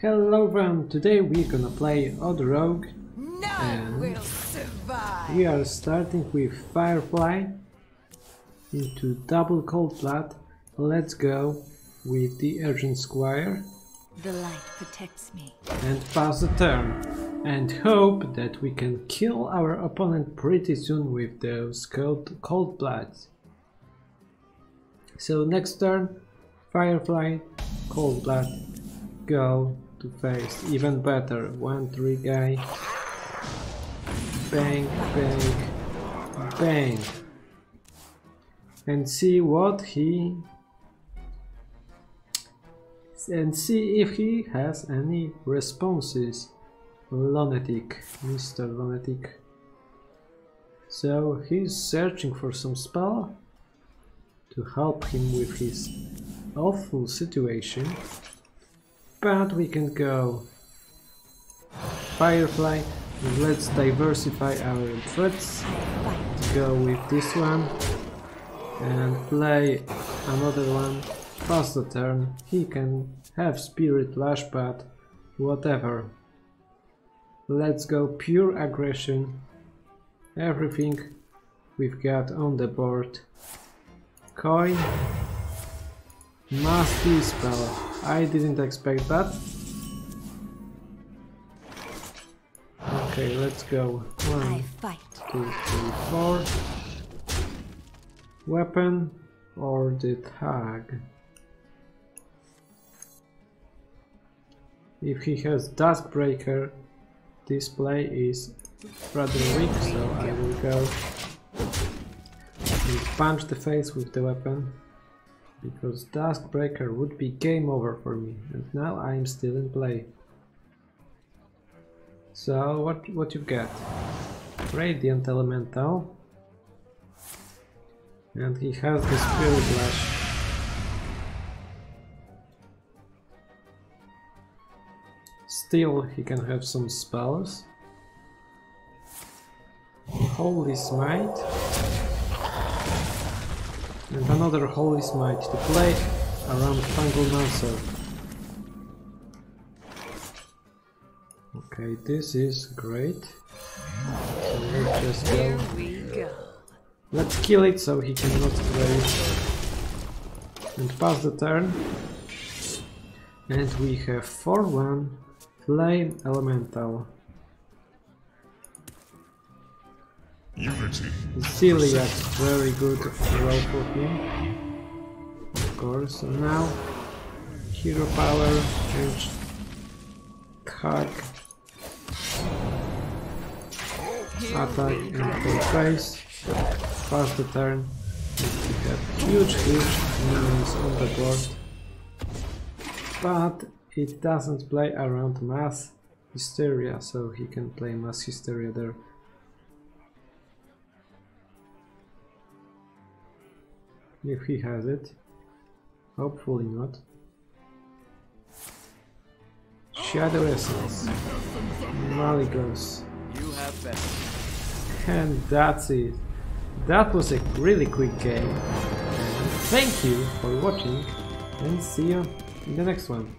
Hello everyone, today we're gonna play Odd Rogue. And. We are starting with Firefly into Double Cold Blood. Let's go with the Argent Squire The light protects me. and pass the turn. And hope that we can kill our opponent pretty soon with those cold, cold bloods. So next turn, Firefly, Cold Blood, go to face. Even better, 1-3 guy. Bang, bang, bang. And see what he... And see if he has any responses. Lunatic, Mr. Lunatic. So he's searching for some spell to help him with his awful situation. But we can go Firefly. Let's diversify our threats. Go with this one and play another one. Pass the turn. He can have Spirit Lash, but whatever. Let's go pure aggression. Everything we've got on the board. Coin. Mass Dispel. I didn't expect that. Okay, let's go. One, fight. two, three, four. Weapon or the tag. If he has Duskbreaker, this play is rather weak, so I will go and punch the face with the weapon because Duskbreaker would be game over for me and now I'm still in play. So what what you get? Radiant Elemental and he has the Spirit Lash. Still he can have some spells. Holy Smite and another Holy Smite to play around Tangle Fangulmancer. Okay, this is great. So let's just Here go. we go. Let's kill it so he cannot rage. And pass the turn. And we have 4-1 Flame Elemental. Unity. Celia, very good roll for him. Of course. So now hero power and hack attack and full face. The turn. And we have huge huge minions on the board. But it doesn't play around mass hysteria, so he can play mass hysteria there. If he has it. Hopefully not. Shadow Essence. Malygos. You have been. And that's it. That was a really quick game. And thank you for watching and see you in the next one.